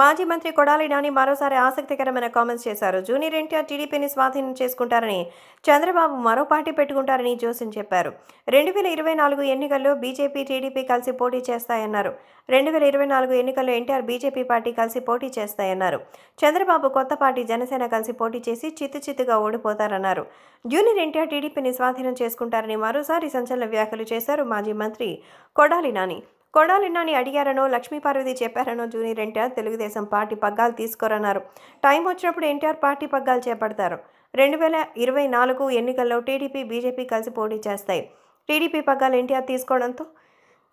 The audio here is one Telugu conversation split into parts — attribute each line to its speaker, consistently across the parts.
Speaker 1: మాజీ మంత్రి కొడాలి నాని మరోసారి ఆసక్తికరమైన కామెంట్స్ చేశారు. జూనియర్ ఎన్టీఆర్ టీడీపీని స్వాధీనం చేసుకుంటారని చంద్రబాబు మరో పార్టీ పెట్టుకుంటారని జోసిన్ చెప్పారు. రెండు వేల ఇరవై నాలుగు ఎన్నికల్లో బీజేపీ టీడీపీ కలిసి పోటీ చేస్తాయన్నారు. రెండు వేల ఇరవై నాలుగు ఎన్నికల్లో ఎన్టీఆర్ బీజేపీ పార్టీ కలిసి పోటీ చేస్తాయన్నారు. చంద్రబాబు కొత్త పార్టీ జనసేన కలిసి పోటీ చేసి చిత్తు చిత్తుగా ఓడిపోతారన్నారు. జూనియర్ ఎన్టీఆర్ టీడీపీని స్వాధీనం చేసుకుంటారని మరోసారి సంచలన వ్యాఖ్యలు చేశారు మాజీ మంత్రి కొడాలి నాని. కొడాలిన్నని అడిగారనో లక్ష్మీపార్వతి చెప్పారనో జూనియర్ ఎన్టీఆర్ తెలుగుదేశం పార్టీ పగ్గాలు తీసుకోరన్నారు. టైం వచ్చినప్పుడు ఎన్టీఆర్ పార్టీ పగ్గాలు చేపడతారు. రెండు వేల ఇరవై నాలుగు ఎన్నికల్లో టీడీపీ బీజేపీ కలిసి పోటీ చేస్తాయి. టీడీపీ పగ్గాలు ఎన్టీఆర్ తీసుకోవడంతో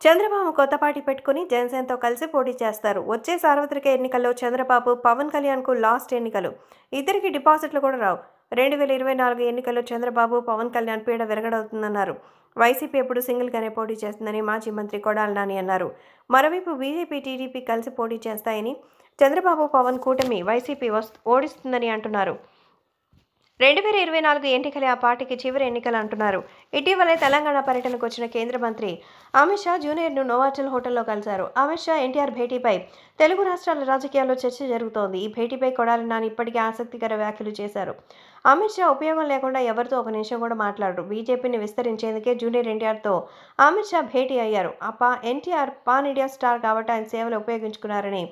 Speaker 1: చంద్రబాబు కొత్త పార్టీ పెట్టుకుని జనసేనతో కలిసి పోటీ చేస్తారు. వచ్చే సార్వత్రిక ఎన్నికల్లో చంద్రబాబు పవన్ కళ్యాణ్కు లాస్ట్ ఎన్నికలు. ఇద్దరికి డిపాజిట్లు కూడా రావు. రెండు వేల ఇరవై నాలుగు ఎన్నికల్లో చంద్రబాబు పవన్ కళ్యాణ్ పీడ విరగడవుతుందన్నారు. వైసీపీ ఎప్పుడు సింగిల్గానే పోటీ చేస్తుందని మాజీ మంత్రి కొడాల నాని అన్నారు. మరోవైపు బీజేపీ టీడీపీ కలిసి పోటీ చేస్తాయని చంద్రబాబు పవన్ కూటమి వైసీపీ వస్ ఓడిస్తుందని అంటున్నారు. రెండు వేల ఇరవై నాలుగు ఎన్నికలే ఆ పార్టీకి చివరి ఎన్నికలు అంటున్నారు. ఇటీవలే తెలంగాణ పర్యటనకు వచ్చిన కేంద్ర మంత్రి అమిత్ షా జూనియర్ను నోవాటల్ హోటల్లో కలిశారు. అమిత్ షా ఎన్టీఆర్ భేటీపై తెలుగు రాష్ట్రాల రాజకీయాల్లో చర్చ జరుగుతోంది. ఈ భేటీపై కొడాలి నాని ఇప్పటికే ఆసక్తికర వ్యాఖ్యలు చేశారు. అమిత్ షా ఉపయోగం లేకుండా ఎవరితో ఒక నిమిషం కూడా మాట్లాడరు. బీజేపీని విస్తరించేందుకే జూనియర్ ఎన్టీఆర్తో అమిత్ షా భేటీ అయ్యారు. ఆ పా ఎన్టీఆర్ పాన్ ఇండియా స్టార్ కాబట్టి ఆయన సేవలు ఉపయోగించుకున్నారని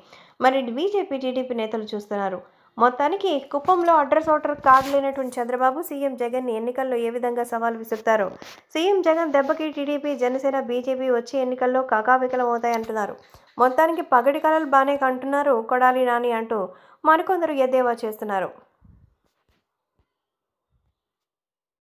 Speaker 1: మరి బీజేపీ టీడీపీ నేతలు చూస్తున్నారు. మొత్తానికి కుప్పంలో అడ్రస్ ఓటర్ కార్డు లేనటువంటి చంద్రబాబు సీఎం జగన్ ఎన్నికల్లో ఏ విధంగా సవాల్ విసురుతారు. సీఎం జగన్ దెబ్బకి టీడీపీ జనసేన బీజేపీ వచ్చే ఎన్నికల్లో కకావికలం అవుతాయంటున్నారు. మొత్తానికి పగటి కళలు బాగానే కంటున్నారు కొడాలి నాని అంటూ మరికొందరు ఎద్దేవా చేస్తున్నారు.